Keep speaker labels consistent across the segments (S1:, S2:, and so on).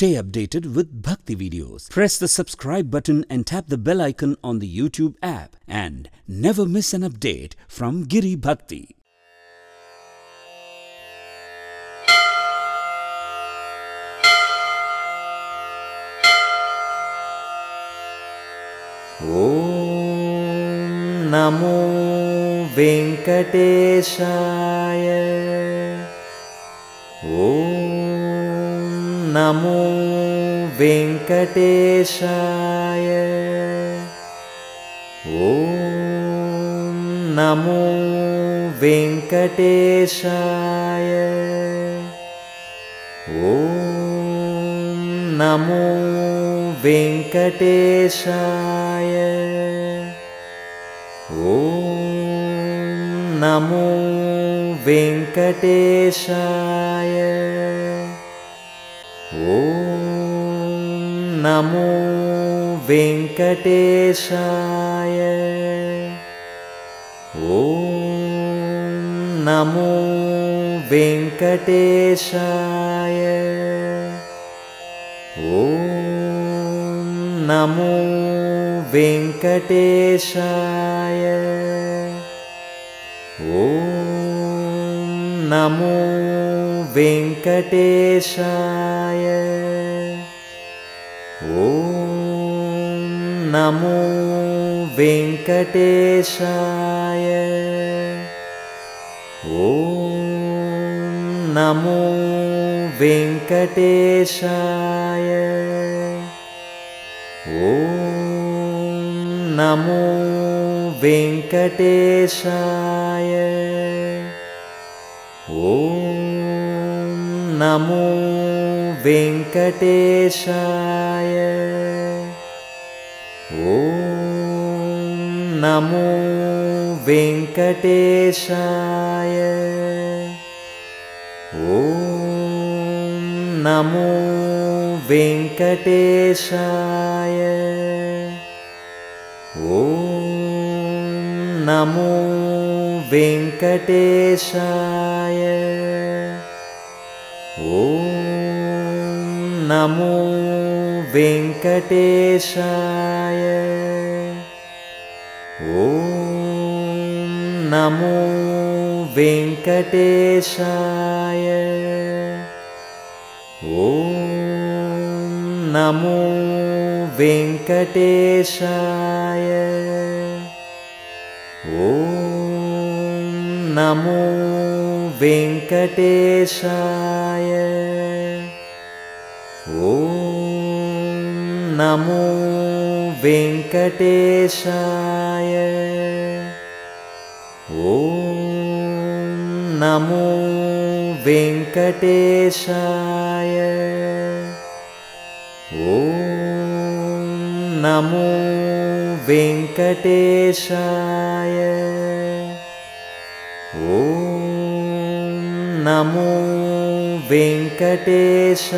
S1: Stay updated with Bhakti videos. Press the subscribe button and tap the bell icon on the YouTube app and never miss an update from Giri Bhakti.
S2: ॐ नमो वेङ्कटेशाय ॐ नमो वेङ्कटेशाय। ॐ नमो वेङ्कटेशाय। ॐ नमो वेङ्कटेशाय। ॐ नमो वेङ्कटेशाय ॐ नमो वेङ्कटेशाय। ॐ नमो वेङ्कटेशाय। ॐ नमो वेङ्कटेशाय। ॐ नमो वेङ्कटेशाय। ॐ नमो वेङ्कटेशाय। ॐ नमो वेङ्कटेशाय। ॐ नमो वेङ्कटेशाय। ॐ नमो वेङ्कटेशाय। ॐ नमो वेङ्कटेशाय। ॐ नमो वेङ्कटेशाय। ॐ नमो वेङ्कटेशाय नमो वेङ्कटेशाय। ॐ नमो वेङ्कटेशाय। ॐ नमो वेङ्कटेशाय। ॐ नमो वेङ्कटेशाय ॐ नमो वेङ्कटेशाय। ॐ नमो वेङ्कटेशाय। ॐ नमो वेङ्कटेशाय। ॐ नमो वेङ्कटेशाय।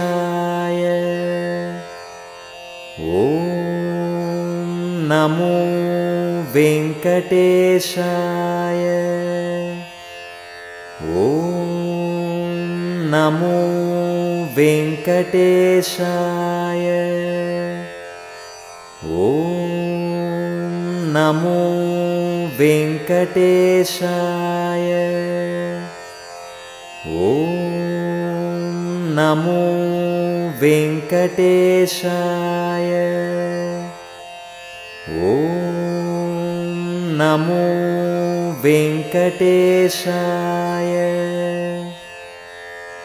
S2: ॐ नमो वेङ्कटेशाय। ॐ नमो वेङ्कटेशाय। ॐ नमो वेङ्कटेशाय। ॐ नमो वेङ्कटेशाय। ॐ नमो वेङ्कटेशाय।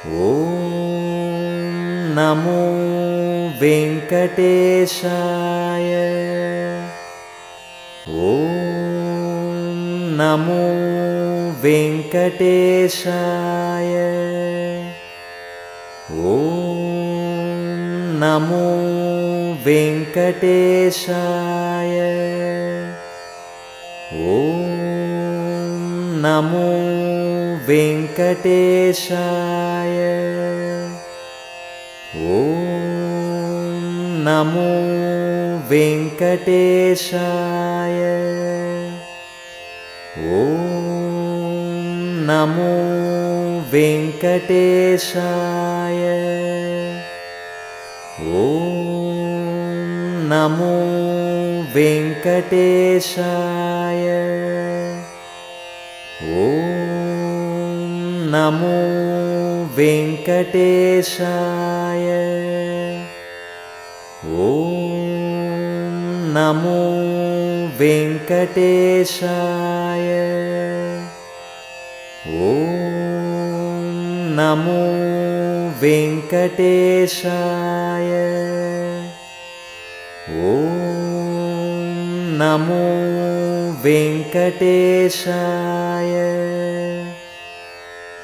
S2: ॐ नमो वेङ्कटेशाय। ॐ नमो वेङ्कटेशाय नमो वेङ्कटेशाय। ॐ नमो वेङ्कटेशाय। ॐ नमो वेङ्कटेशाय। ॐ नमो वेङ्कटेशाय नमो वेङ्कटेशाय। ॐ नमो वेङ्कटेशाय। ॐ नमो वेङ्कटेशाय। ॐ नमो वेङ्कटेशाय नमो वेङ्कटेशाय।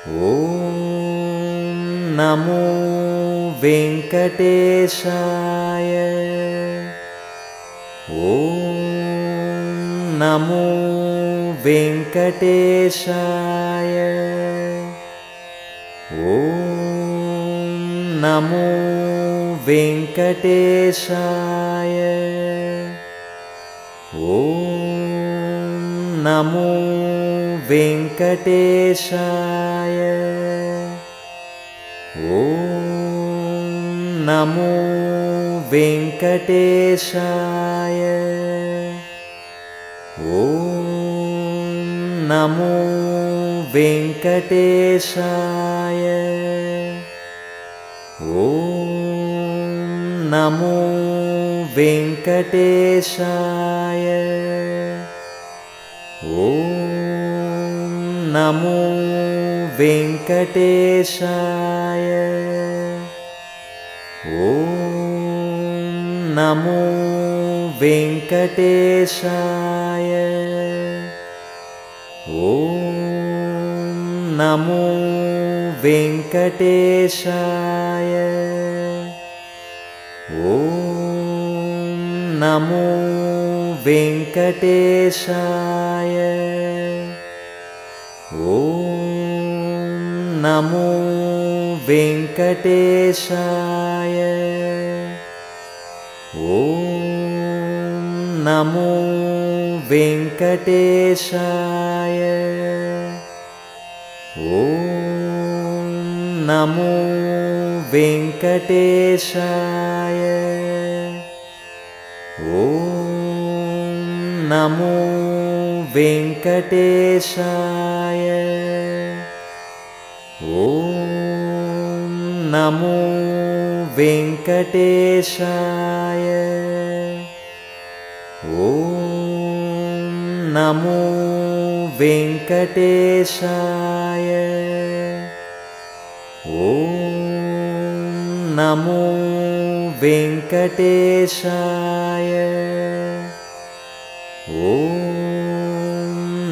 S2: ॐ नमो वेङ्कटेशाय। ॐ नमो वेङ्कटेशाय। ॐ नमो वेङ्कटेशाय नमो वेङ्कटेशाय। ॐ नमो वेङ्कटेशाय। ॐ नमो वेङ्कटेशाय। ॐ नमो वेङ्कटेशाय ॐ नमो वेङ्कटेशाय। ॐ नमो वेङ्कटेशाय। ॐ नमो वेङ्कटेशाय। ॐ नमो वेङ्कटेशाय। ॐ नमो वेङ्कटेशाय। ॐ नमो वेङ्कटेशाय। ॐ नमो वेङ्कटेशाय नमो वेङ्कटेशाय। ॐ नमो वेङ्कटेशाय। ॐ नमो वेङ्कटेशाय। ॐ नमो वेङ्कटेशाय ॐ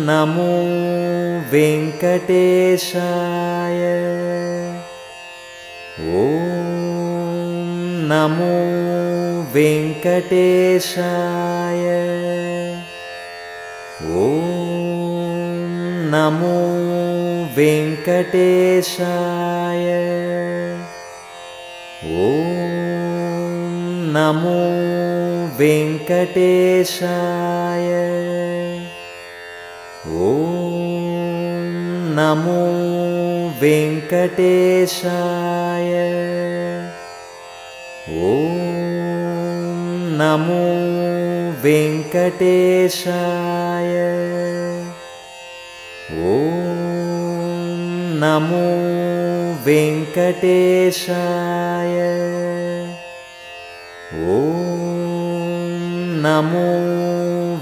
S2: नमो वेङ्कटेशाय। ॐ नमो वेङ्कटेशाय। ॐ नमो वेङ्कटेशाय नमो वेङ्कटेशाय। ॐ नमो वेङ्कटेशाय। ॐ नमो वेङ्कटेशाय। ॐ नमो वेङ्कटेशाय ॐ नमो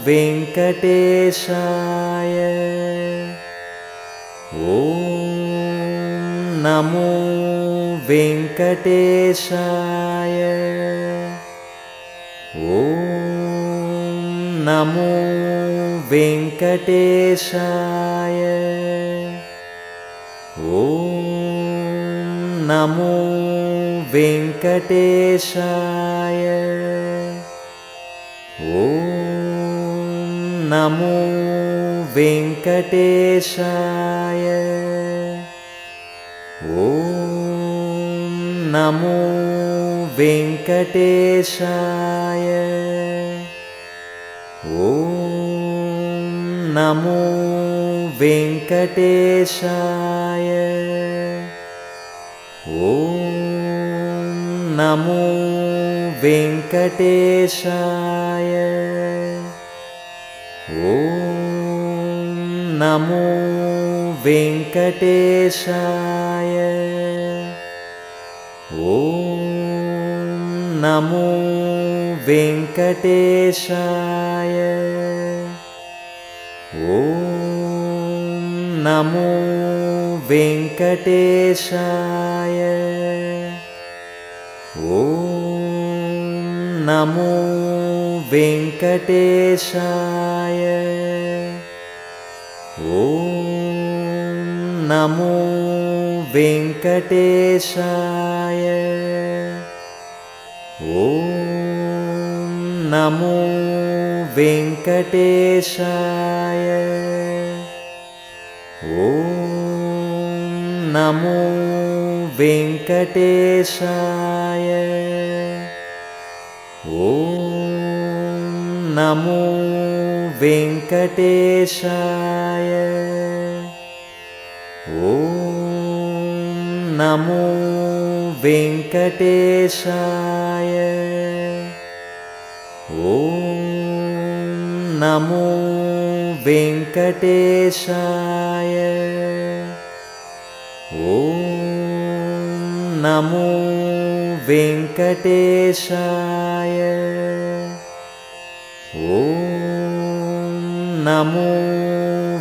S2: वेङ्कटेशाय। ॐ नमो वेङ्कटेशाय। ॐ नमो वेङ्कटेशाय। ॐ नमो वेङ्कटेशाय। ॐ नमो वेङ्कटेशाय। ॐ नमो वेङ्कटेशाय। ॐ नमो वेङ्कटेशाय। ॐ नमो वेङ्कटेशाय। ॐ नमो वेङ्कटेशाय। ॐ नमो वेङ्कटेशाय। ॐ नमो वेङ्कटेशाय ॐ नमो वेङ्कटेशाय। ॐ नमो वेङ्कटेशाय। ॐ नमो वेङ्कटेशाय। ॐ नमो वेङ्कटेशाय। ॐ नमो वेङ्कटेशाय। ॐ नमो वेङ्कटेशाय। ॐ नमो वेङ्कटेशाय। ॐ नमो वेङ्कटेशाय। ॐ नमो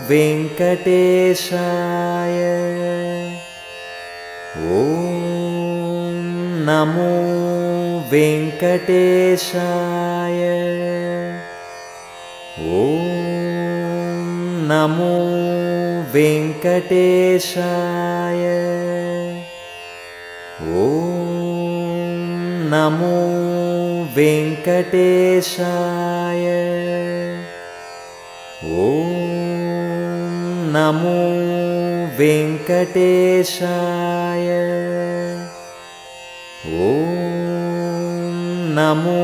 S2: वेङ्कटेशाय। ॐ नमो वेङ्कटेशाय। ॐ नमो वेङ्कटेशाय नमो वेङ्कटेशाय। ॐ नमो वेङ्कटेशाय। ॐ नमो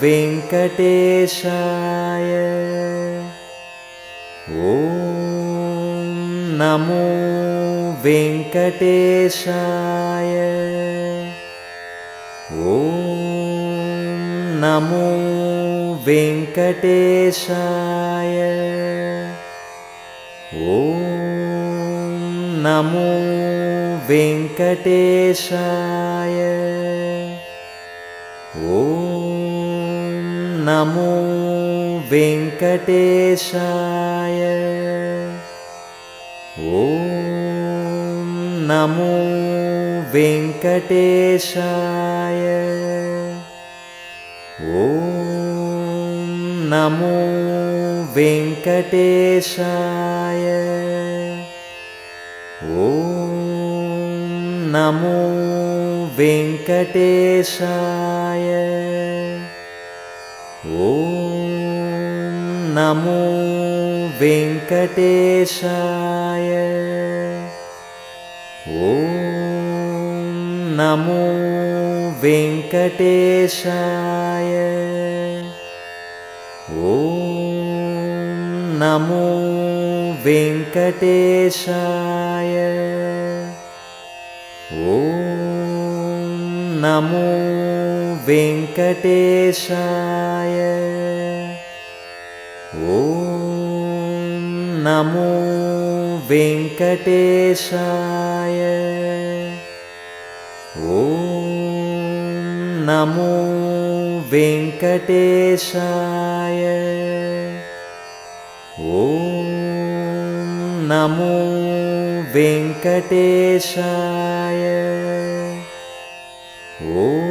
S2: वेङ्कटेशाय। ॐ नमो वेङ्कटेशाय ॐ नमो वेङ्कटेशाय। ॐ नमो वेङ्कटेशाय। ॐ नमो वेङ्कटेशाय। ॐ नमो वेङ्कटेशाय। ॐ नमो वेङ्कटेशाय। ॐ नमो वेङ्कटेशाय। ॐ नमो वेङ्कटेशाय नमो वेङ्कटेशाय। ॐ नमो वेङ्कटेशाय। ॐ नमो वेङ्कटेशाय। ॐ नमो वेङ्कटेशाय ॐ नमो वेङ्कटेशाय। ॐ नमो वेङ्कटेशाय। ॐ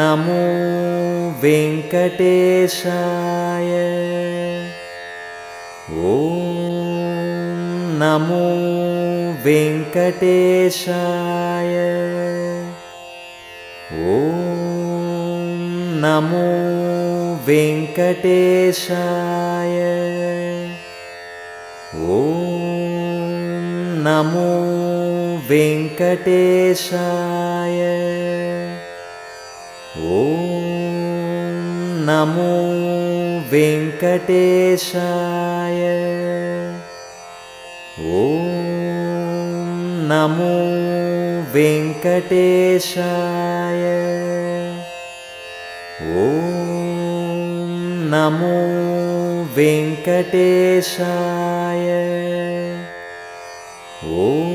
S2: नमो वेङ्कटेशाय। ॐ नमो वेङ्कटेशाय। ॐ नमो वेङ्कटेशाय। ॐ नमो वेङ्कटेशाय। ॐ नमो वेङ्कटेशाय। ॐ नमो वेङ्कटेशाय। ॐ नमो वेङ्कटेशाय। ॐ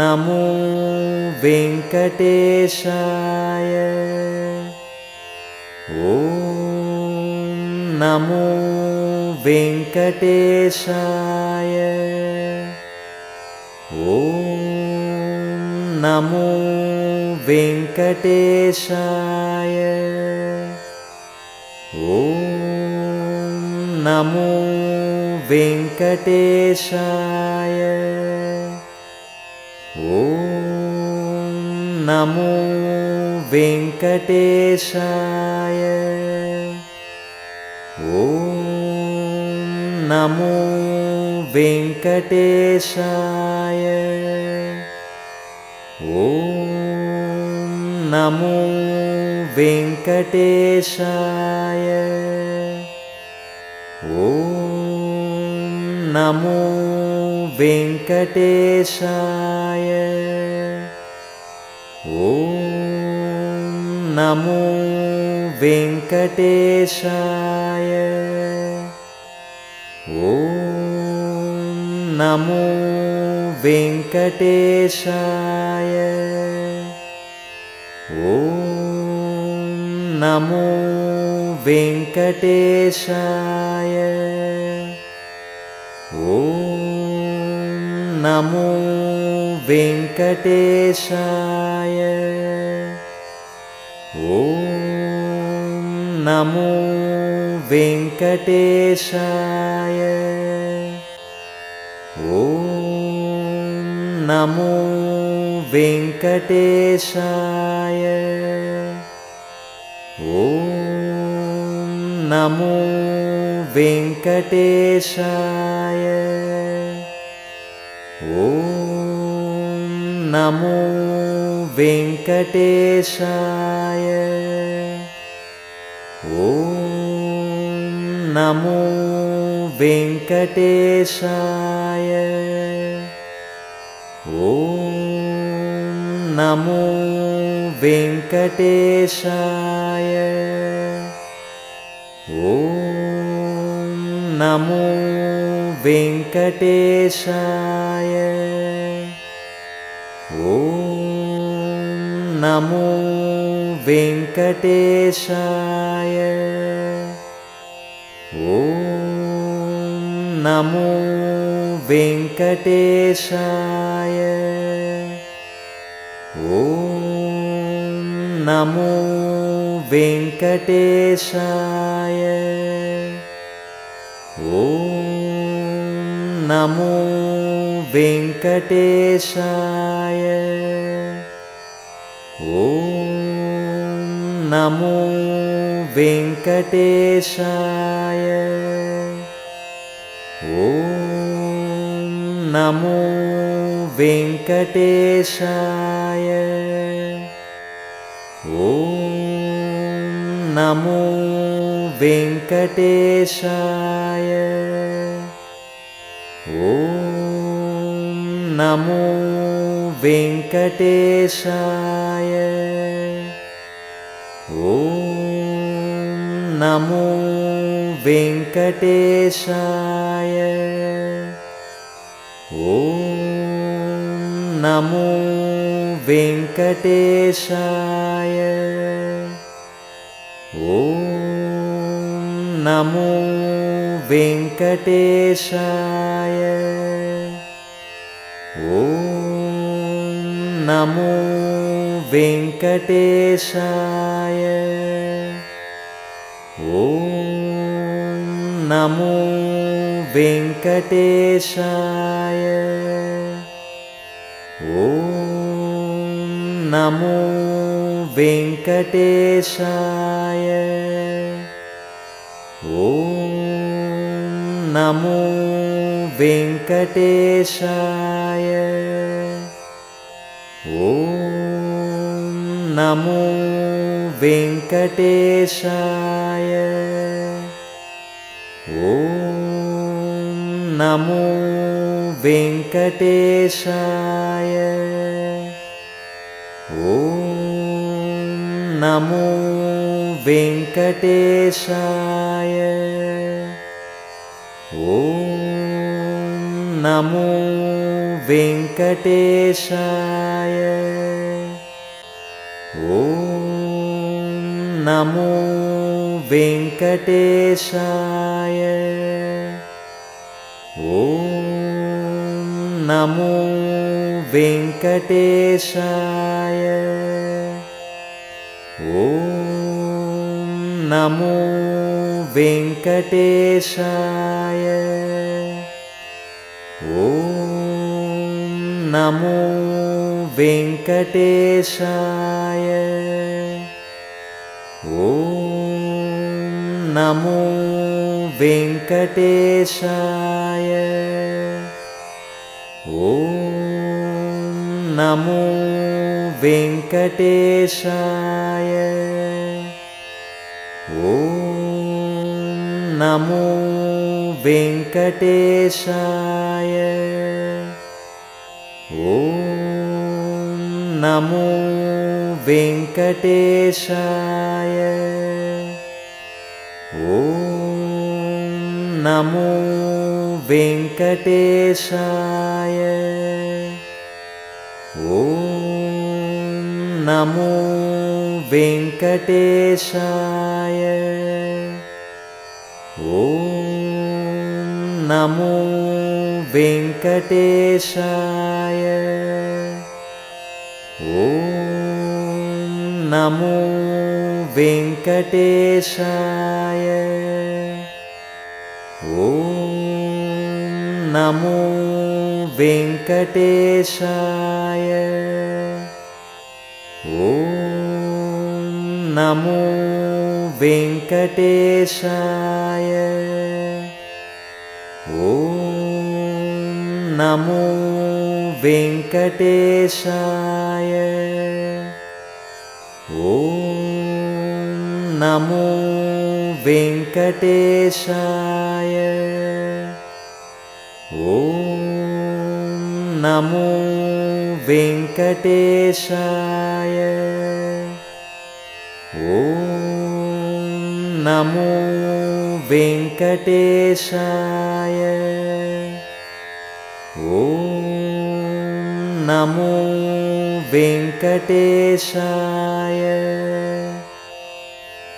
S2: नमो वेङ्कटेशाय। ॐ नमो वेङ्कटेशाय ॐ नमो वेङ्कटेशाय। ॐ नमो वेङ्कटेशाय। ॐ नमो वेङ्कटेशाय। ॐ नमो वेङ्कटेशाय। ॐ नमो वेङ्कटेशाय। ॐ नमो वेङ्कटेशाय। ॐ नमो वेङ्कटेशाय। ॐ नमो वेङ्कटेशाय। ॐ नमो वेङ्कटेशाय। ॐ नमो वेङ्कटेशाय। ॐ नमो वेङ्कटेशाय नमो वेङ्कटेशाय। ॐ नमो वेङ्कटेशाय। ॐ नमो वेङ्कटेशाय। ॐ नमो वेङ्कटेशाय ॐ नमो वेङ्कटेशाय। ॐ नमो वेङ्कटेशाय। ॐ नमो वेङ्कटेशाय। ॐ नमो वेङ्कटेशाय। ॐ नमो वेङ्कटेशाय। ॐ नमो वेङ्कटेशाय। ॐ नमो वेङ्कटेशाय। ॐ नमो वेङ्कटेशाय। ॐ नमो वेङ्कटेशाय। ॐ नमो वेङ्कटेशाय। ॐ नमो वेङ्कटेशाय नमो वेङ्कटेशाय। ॐ नमो वेङ्कटेशाय। ॐ नमो वेङ्कटेशाय। ॐ नमो वेङ्कटेशाय ॐ नमो वेङ्कटेशाय। ॐ नमो वेङ्कटेशाय। ॐ नमो वेङ्कटेशाय। ॐ नमो वेङ्कटेशाय। ॐ नमो वेङ्कटेशाय। ॐ नमो वेङ्कटेशाय। ॐ नमो वेङ्कटेशाय। ॐ नमो वेङ्कटेशाय। ॐ नमो वेङ्कटेशाय। ॐ नमो वेङ्कटेशाय। ॐ नमो वेङ्कटेशाय नमो वेङ्कटेशाय। ॐ नमो वेङ्कटेशाय। ॐ नमो वेङ्कटेशाय। ॐ नमो वेङ्कटेशाय ॐ नमो वेङ्कटेशाय। ॐ नमो वेङ्कटेशाय। ॐ नमो वेङ्कटेशाय। ॐ नमो वेङ्कटेशाय। ॐ नमो वेङ्कटेशाय। ॐ नमो वेङ्कटेशाय। ॐ नमो वेङ्कटेशाय नमो वेङ्कटेशाय। ॐ नमो वेङ्कटेशाय। ॐ नमो वेङ्कटेशाय।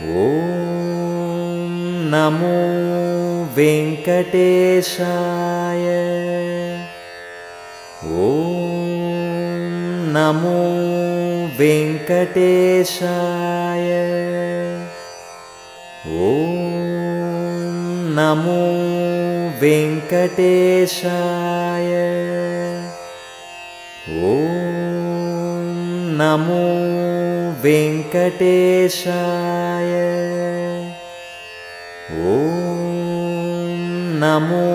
S2: ॐ नमो वेङ्कटेशाय ॐ नमो वेङ्कटेशाय। ॐ नमो वेङ्कटेशाय। ॐ नमो वेङ्कटेशाय। ॐ नमो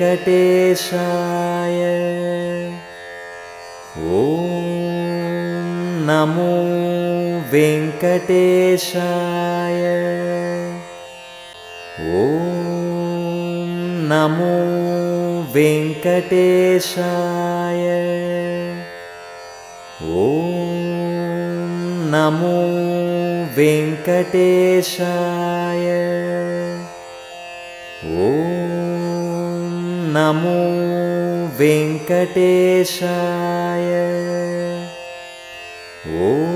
S2: वेङ्कटेशाय। ॐ नमो वेङ्कटेशाय। ॐ नमो वेङ्कटेशाय। ॐ नमो वेङ्कटेशाय। ॐ नमो वेङ्कटेशाय। ॐ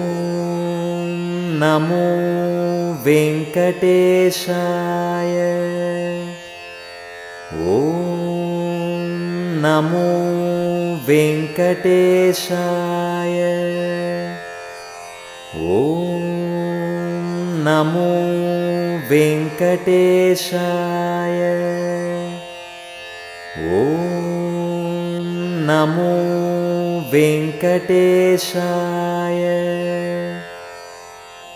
S2: नमो वेङ्कटेशाय। ॐ नमो वेङ्कटेशाय। ॐ नमो वेङ्कटेशाय ॐ नमो वेङ्कटेशाय।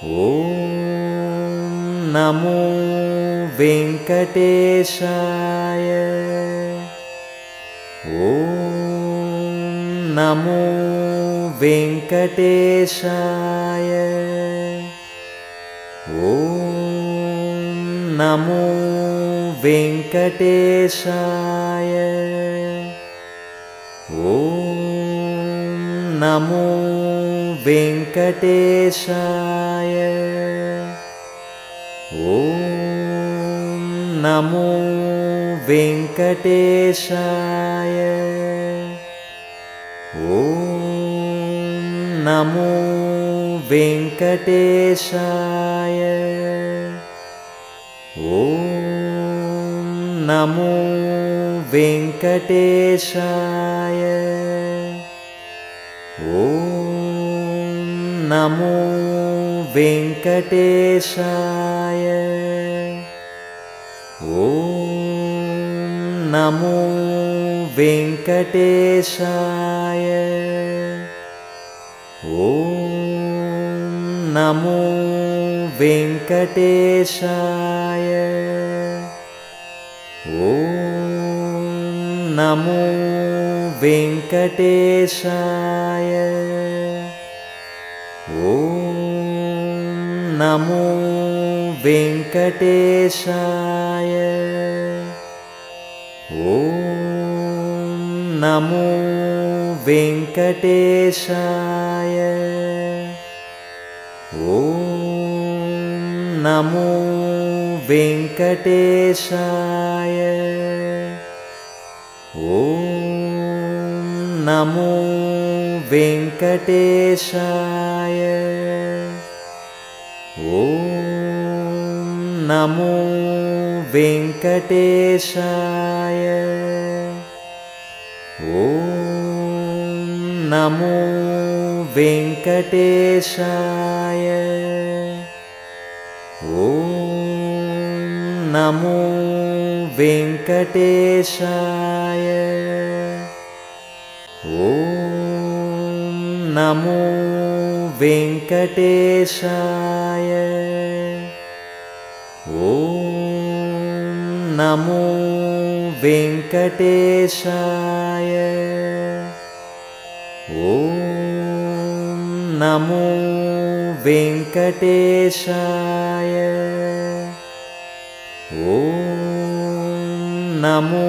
S2: ॐ नमो वेङ्कटेशाय। ॐ नमो वेङ्कटेशाय। ॐ नमो वेङ्कटेशाय। ॐ नमो वेङ्कटेशाय। ॐ नमो वेङ्कटेशाय। ॐ नमो वेङ्कटेशाय। ॐ नमो वेङ्कटेशाय। ॐ नमो वेङ्कटेशाय। ॐ नमो वेङ्कटेशाय। ॐ नमो वेङ्कटेशाय नमो वेङ्कटेशाय। ॐ नमो वेङ्कटेशाय। ॐ नमो वेङ्कटेशाय। ॐ नमो वेङ्कटेशाय ॐ नमो वेङ्कटेशाय। ॐ नमो वेङ्कटेशाय। ॐ नमो वेङ्कटेशाय। ॐ नमो वेङ्कटेशाय। ॐ नमो वेङ्कटेशाय। ॐ नमो वेङ्कटेशाय। ॐ नमो वेङ्कटेशाय नमो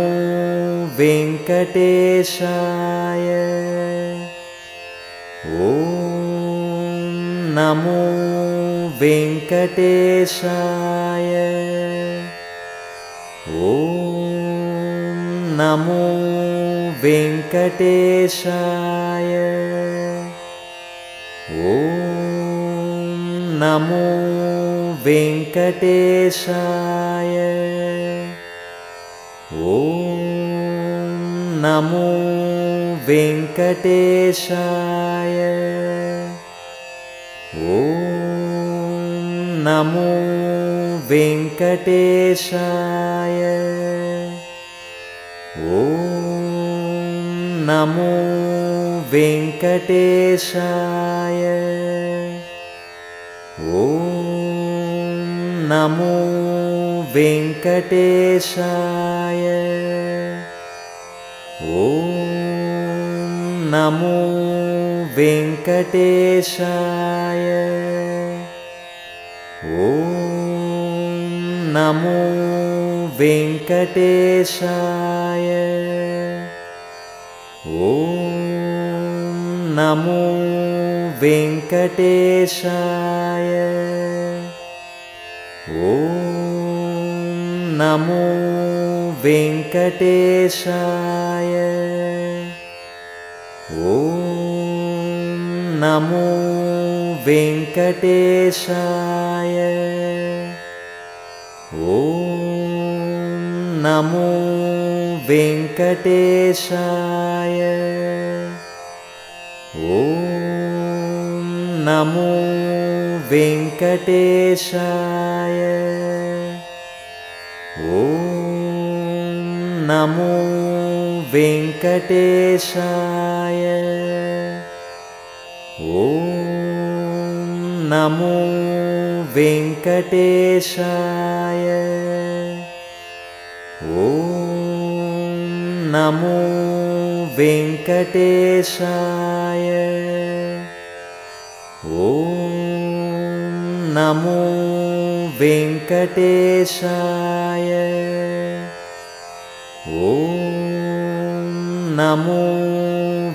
S2: वेङ्कटेशाय। ॐ नमो वेङ्कटेशाय। ॐ नमो वेङ्कटेशाय। ॐ नमो वेङ्कटेशाय ॐ नमो वेङ्कटेशाय। ॐ नमो वेङ्कटेशाय। ॐ नमो वेङ्कटेशाय। ॐ नमो वेङ्कटेशाय। ॐ नमो वेङ्कटेशाय। ॐ नमो वेङ्कटेशाय। ॐ नमो वेङ्कटेशाय। ॐ नमो वेङ्कटेशाय। ॐ नमो वेङ्कटेशाय। ॐ नमो वेङ्कटेशाय। ॐ नमो वेङ्कटेशाय नमो वेङ्कटेशाय। ॐ नमो वेङ्कटेशाय। ॐ नमो वेङ्कटेशाय। ॐ नमो वेङ्कटेशाय ॐ नमो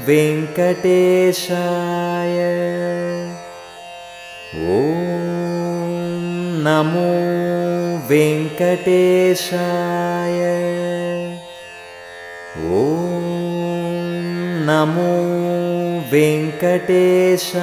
S2: वेङ्कटेशाय। ॐ नमो वेङ्कटेशाय। ॐ नमो वेङ्कटेशाय